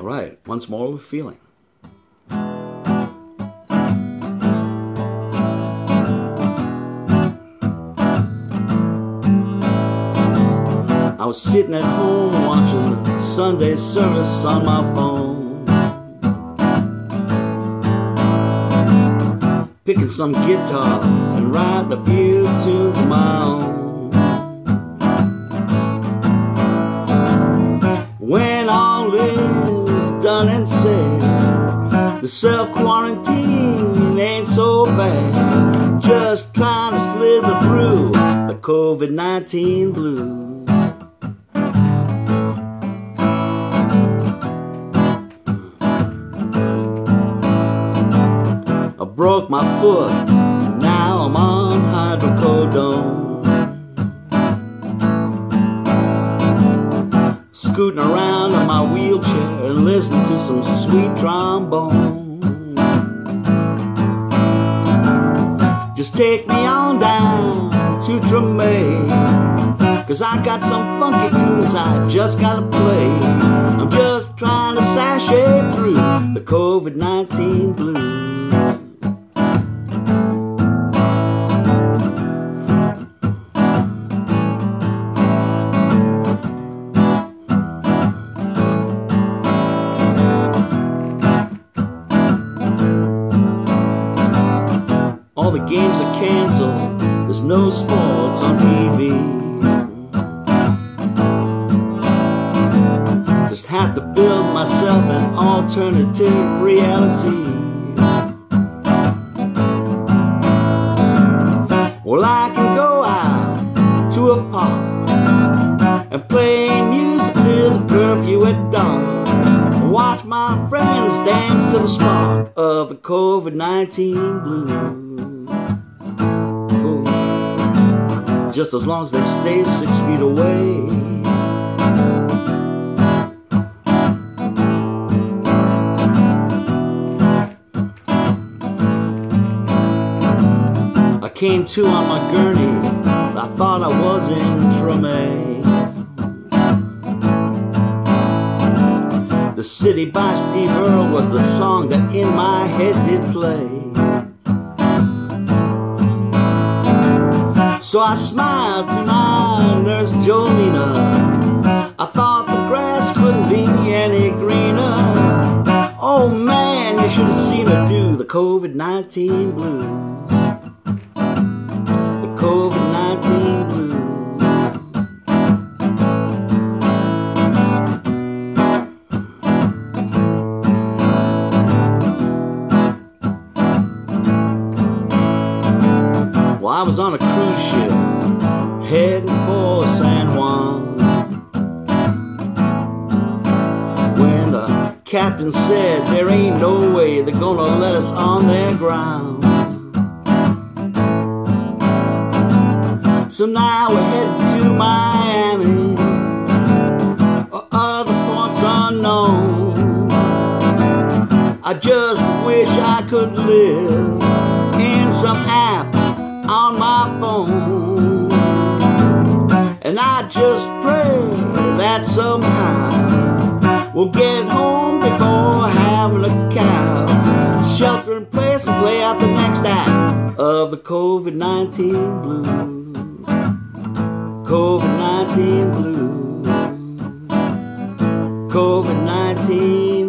All right, once more with feeling. I was sitting at home watching Sunday service on my phone. Picking some guitar and writing a few tunes of my own. The self-quarantine ain't so bad. Just trying to slither through the COVID-19 blues. I broke my foot, now I'm on listening to some sweet trombone. Just take me on down to Treme, cause I got some funky tunes I just gotta play. I'm just trying to sashay through the COVID 19 blues. Sports on TV. Just have to build myself an alternative reality. Well, I can go out to a park and play music till the curfew at dawn. Watch my friends dance to the spark of the COVID 19 blues. Just as long as they stay six feet away. I came to on my gurney. I thought I was in Treme. The City by Steve Earle was the song that in my head did play. So I smiled to my nurse Jolena. I thought the grass couldn't be any greener. Oh man, you should have seen her do the COVID 19 blues. The COVID Well, I was on a cruise ship heading for San Juan. When the captain said there ain't no way they're gonna let us on their ground. So now we're heading to Miami or other ports unknown. I just wish I could live in some on my phone. And I just pray that somehow we'll get home before having a cow. Shelter in place and play out the next act of the COVID 19 blues. COVID 19 blues. COVID 19